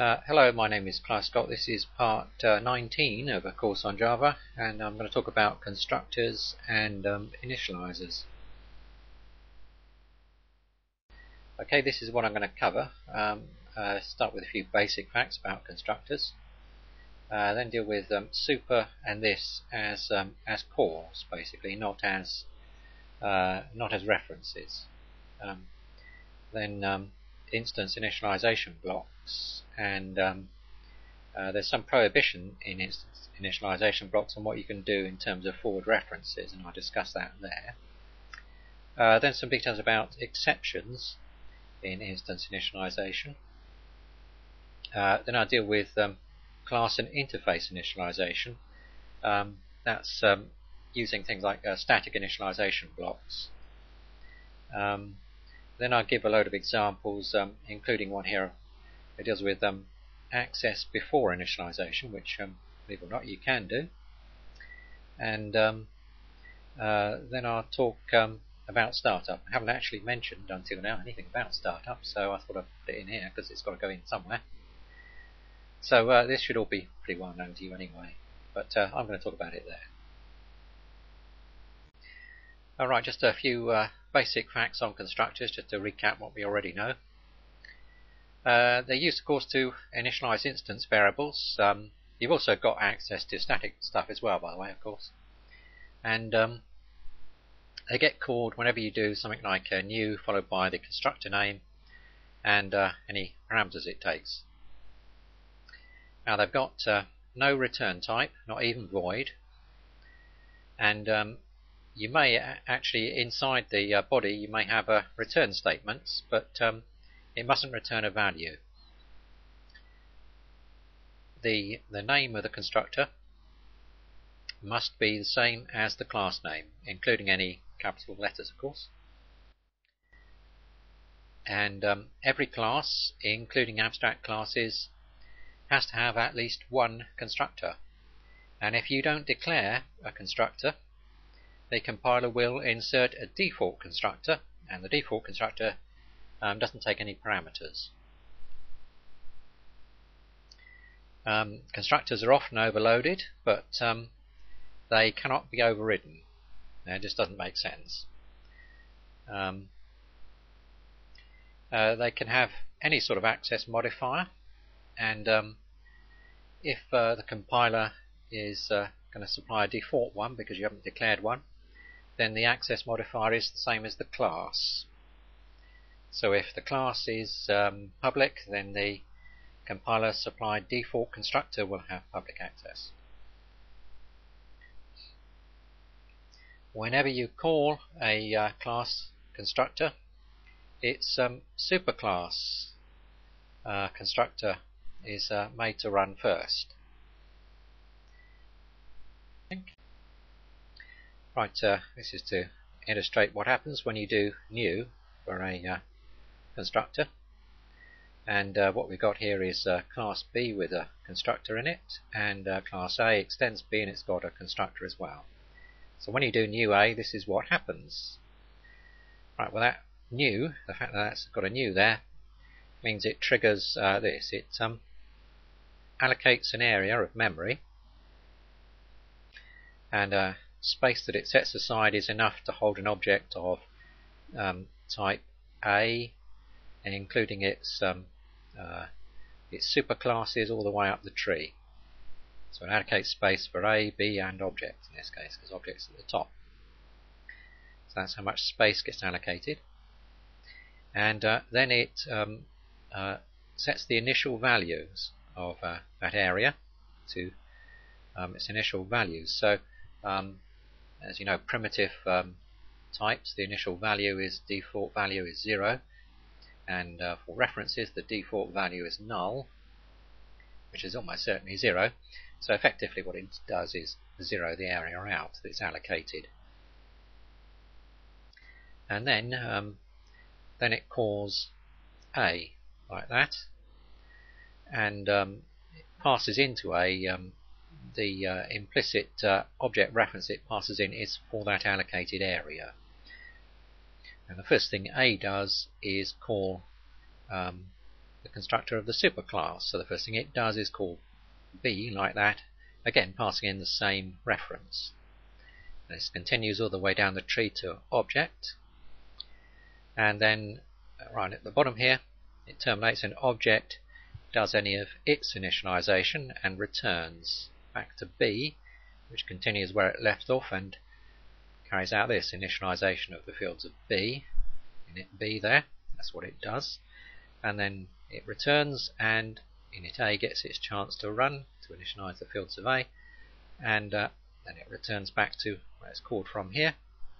Uh, hello, my name is Clive Scott. This is part uh, 19 of a course on Java, and I'm going to talk about constructors and um, initializers. Okay, this is what I'm going to cover. Um, uh, start with a few basic facts about constructors, uh, then deal with um, super and this as um, as calls, basically, not as uh, not as references. Um, then um, instance initialization blocks and um, uh, there's some prohibition in instance initialization blocks on what you can do in terms of forward references and I'll discuss that there. Uh, then some details about exceptions in instance initialization. Uh, then I'll deal with um, class and interface initialization. Um, that's um, using things like uh, static initialization blocks. Um, then I'll give a load of examples, um, including one here that deals with um, access before initialization, which, um, believe it or not, you can do. And um, uh, then I'll talk um, about startup. I haven't actually mentioned until now anything about startup, so I thought I'd put it in here because it's got to go in somewhere. So uh, this should all be pretty well known to you anyway, but uh, I'm going to talk about it there. Alright, just a few uh, basic facts on constructors, just to recap what we already know. Uh, they're used, of course, to initialize instance variables. Um, you've also got access to static stuff as well, by the way, of course. And um, they get called whenever you do something like a new followed by the constructor name and uh, any parameters it takes. Now they've got uh, no return type, not even void, and um, you may actually inside the uh, body you may have a return statements, but um, it mustn't return a value. The the name of the constructor must be the same as the class name, including any capital letters, of course. And um, every class, including abstract classes, has to have at least one constructor. And if you don't declare a constructor, the compiler will insert a default constructor, and the default constructor um, doesn't take any parameters. Um, constructors are often overloaded, but um, they cannot be overridden. It just doesn't make sense. Um, uh, they can have any sort of access modifier, and um, if uh, the compiler is uh, going to supply a default one because you haven't declared one, then the access modifier is the same as the class. So if the class is um, public, then the compiler supplied default constructor will have public access. Whenever you call a uh, class constructor, its um, superclass uh, constructor is uh, made to run first. Right, uh, this is to illustrate what happens when you do new for a uh, constructor. And uh, what we've got here is uh, class B with a constructor in it, and uh, class A extends B and it's got a constructor as well. So when you do new A, this is what happens. Right, well that new, the fact that that's got a new there, means it triggers uh, this. It um, allocates an area of memory, and space that it sets aside is enough to hold an object of um, type A, including its um, uh, its superclasses all the way up the tree. So it allocates space for A, B, and object in this case, because object's at the top. So that's how much space gets allocated. And uh, then it um, uh, sets the initial values of uh, that area to um, its initial values. So um, as you know, primitive um, types, the initial value is default value is 0, and uh, for references, the default value is null, which is almost certainly 0. So effectively what it does is 0 the area out that's allocated. And then, um, then it calls A, like that, and um, it passes into A um, the uh, implicit uh, object reference it passes in is for that allocated area. And the first thing A does is call um, the constructor of the superclass. So the first thing it does is call B like that, again passing in the same reference. This continues all the way down the tree to object. And then uh, right at the bottom here, it terminates an object, does any of its initialization and returns back to B, which continues where it left off and carries out this initialization of the fields of B, init B there, that's what it does. And then it returns and init A gets its chance to run to initialize the fields of A, and uh, then it returns back to where it's called from here.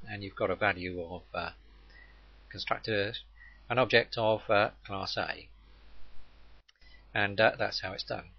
And you've got a value of uh, constructor an object of uh, class A. And uh, that's how it's done